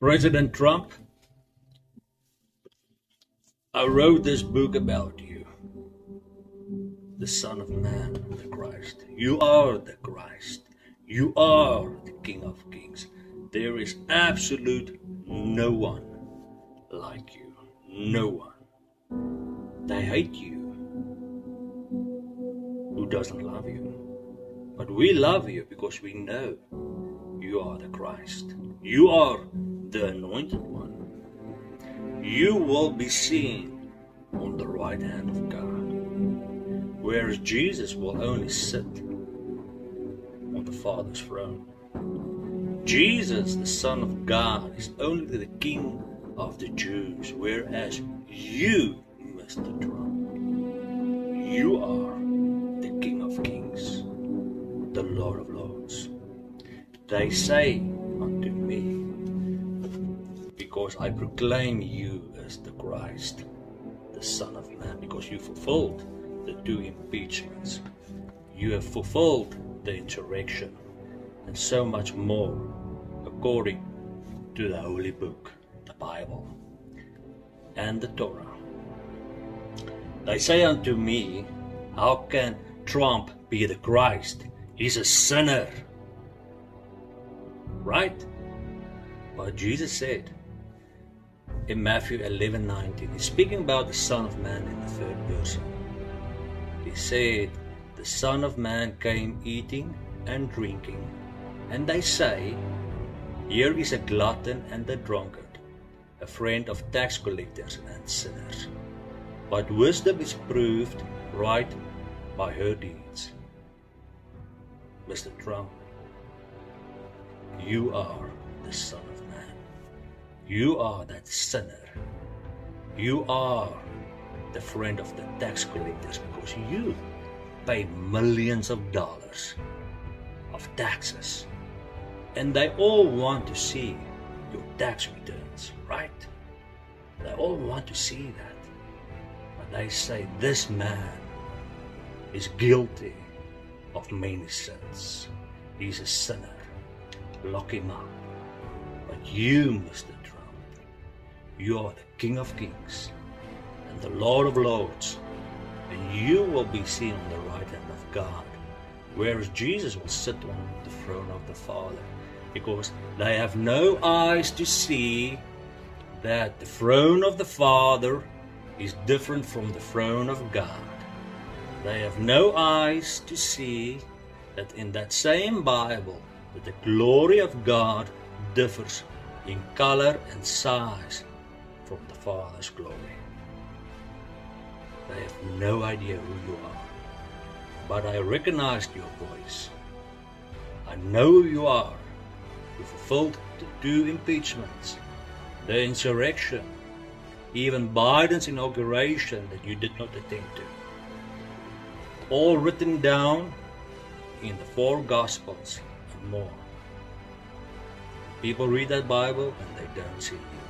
President Trump, I wrote this book about you, the Son of Man, the Christ. You are the Christ. You are the King of Kings. There is absolute no one like you. No one. They hate you. Who doesn't love you? But we love you because we know you are the Christ. You are the anointed one. You will be seen on the right hand of God, whereas Jesus will only sit on the Father's throne. Jesus, the Son of God, is only the King of the Jews, whereas you, Mr. Trump, you are the King of Kings, the Lord of Lords. They say because I proclaim you as the Christ, the Son of Man, because you fulfilled the two impeachments. You have fulfilled the insurrection, and so much more, according to the Holy Book, the Bible, and the Torah. They say unto me, How can Trump be the Christ? He's a sinner. Right? But Jesus said in Matthew 11 19, he's speaking about the Son of Man in the third person. He said, The Son of Man came eating and drinking, and they say, Here is a glutton and a drunkard, a friend of tax collectors and sinners. But wisdom is proved right by her deeds. Mr. Trump, you are the Son. You are that sinner. You are the friend of the tax collectors because you pay millions of dollars of taxes. And they all want to see your tax returns, right? They all want to see that. But they say this man is guilty of many sins. He's a sinner. Lock him up. But you, Mr. You are the King of Kings and the Lord of Lords, and you will be seen on the right hand of God, whereas Jesus will sit on the throne of the Father, because they have no eyes to see that the throne of the Father is different from the throne of God. They have no eyes to see that in that same Bible that the glory of God differs in color and size from the Father's glory. They have no idea who you are, but I recognized your voice. I know who you are. You fulfilled the two impeachments, the insurrection, even Biden's inauguration that you did not attend to all written down in the four Gospels and more. People read that Bible and they don't see you.